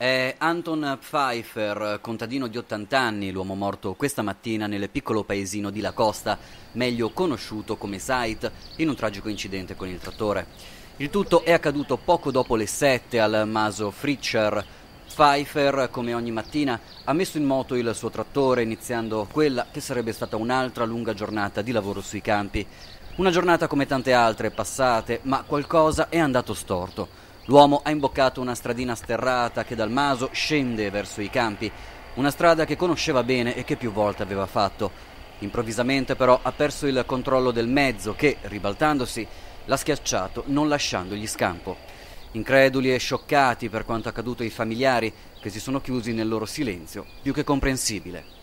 Anton Pfeiffer, contadino di 80 anni, l'uomo morto questa mattina nel piccolo paesino di La Costa, meglio conosciuto come Sait, in un tragico incidente con il trattore. Il tutto è accaduto poco dopo le 7 al maso Fritcher. Pfeiffer, come ogni mattina, ha messo in moto il suo trattore, iniziando quella che sarebbe stata un'altra lunga giornata di lavoro sui campi. Una giornata come tante altre passate, ma qualcosa è andato storto. L'uomo ha imboccato una stradina sterrata che dal Maso scende verso i campi, una strada che conosceva bene e che più volte aveva fatto. Improvvisamente però ha perso il controllo del mezzo che, ribaltandosi, l'ha schiacciato non lasciandogli scampo. Increduli e scioccati per quanto accaduto ai familiari, che si sono chiusi nel loro silenzio, più che comprensibile.